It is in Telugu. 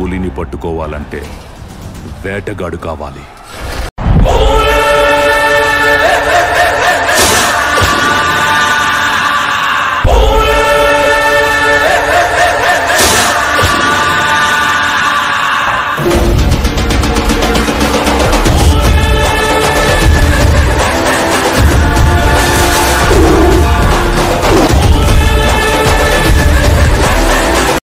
పులిని పట్టుకోవాలంటే వేటగాడు కావాలి.